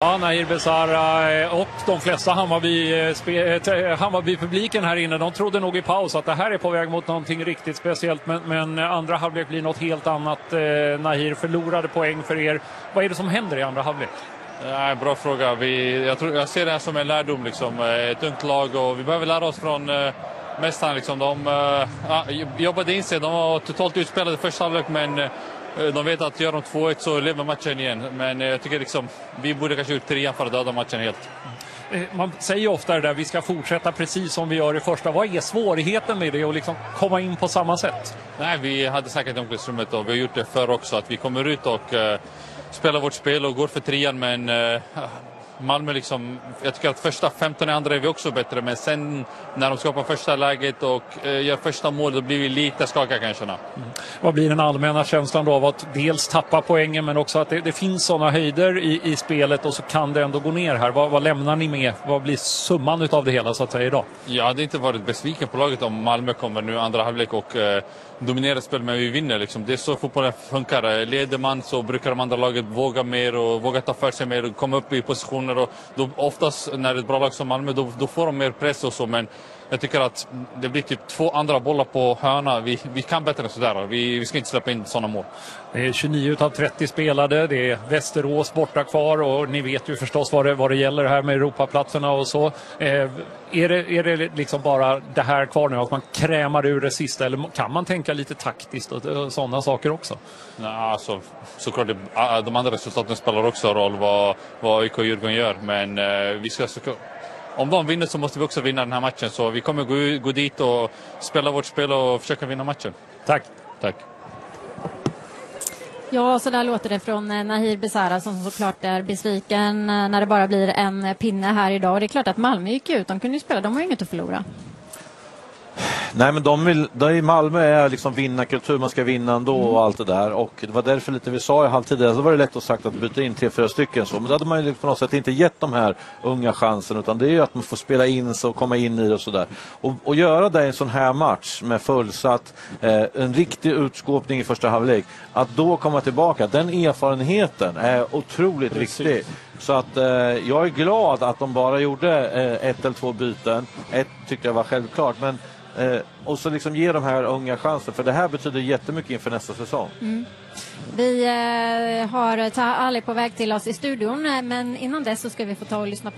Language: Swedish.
Ja, Nahir Besara eh, och de flesta eh, eh, Hammarby-publiken Hammarby här inne, de trodde nog i paus att det här är på väg mot någonting riktigt speciellt. Men, men andra halvlek blir något helt annat. Nahir förlorade poäng för er. Vad är det som händer i andra halvlek? Ja, bra fråga. Vi, jag, tror, jag ser det här som en lärdom. Liksom. Ett ungt lag och vi behöver lära oss från mästaren. Liksom. De uh, jobbade in sig. De var totalt utspelade första halvlek men de vet att gör de 2-1 så lever matchen igen. Men jag tycker liksom, vi borde kanske gjort trean för att döda matchen helt. Man säger ofta det där, vi ska fortsätta precis som vi gör i första. Vad är svårigheten med det att liksom komma in på samma sätt? Nej, vi hade säkert i omklädningsrummet och vi har gjort det förr också. Att vi kommer ut och uh, spelar vårt spel och går för trean men uh, Malmö liksom, jag tycker att första 15 i andra är vi också bättre men sen när de skapar första läget och eh, gör första mål då blir vi lite skakiga kanske. Mm. Vad blir den allmänna känslan då av att dels tappa poängen men också att det, det finns sådana höjder i, i, spelet och så kan det ändå gå ner här. Vad, vad lämnar ni med? Vad blir summan utav det hela så att säga idag? Jag hade inte varit besviken på laget om Malmö kommer nu andra halvlek och eh, dominerar spelet men vi vinner liksom. Det är så fotbollen funkar. Leder man så brukar de andra laget våga mer och våga ta för sig mer och komma upp i position situationer och då, oftast när det är ett bra lag som Malmö då, då får de mer press och så men jag tycker att det blir typ två andra bollar på hörna. Vi, vi kan bättre än sådär. Vi, vi ska inte släppa in sådana mål. Det är 29 av 30 spelade. Det är Västerås borta kvar och ni vet ju förstås vad det, vad det gäller här med Europaplatserna och så. Eh, är, det, är det liksom bara det här kvar nu att man krämar ur det sista eller kan man tänka lite taktiskt och, och sådana saker också? Nej, alltså, såklart det, de andra resultaten spelar också roll vad, vad och Djurgården gör men eh, vi ska såklart om de vinner så måste vi också vinna den här matchen. Så vi kommer gå, gå dit och spela vårt spel och försöka vinna matchen. Tack. Tack. Ja, så där låter det från eh, Nahir Besara som såklart är besviken eh, när det bara blir en pinne här idag. Det är klart att Malmö gick ut. De kunde ju spela. De har ju inget att förlora. Nej men de vill, de i Malmö är liksom vinnarkultur, man ska vinna ändå och mm. allt det där. Och det var därför lite vi sa i halvtid, så var det lätt att sagt att byta in tre, fyra stycken så. Men då hade man ju på något sätt inte gett de här unga chansen utan det är ju att man får spela in sig och komma in i det och sådär. Och, och göra det i en sån här match med fullsatt, eh, en riktig utskåpning i första halvlek. Att då komma tillbaka, den erfarenheten är otroligt Precis. viktig. Så att eh, jag är glad att de bara gjorde eh, ett eller två byten. Ett tyckte jag var självklart men Eh, och så liksom ge de här unga chansen, för det här betyder jättemycket inför nästa säsong. Mm. Vi eh, har eh, Taha Ali på väg till oss i studion, eh, men innan dess så ska vi få ta och lyssna på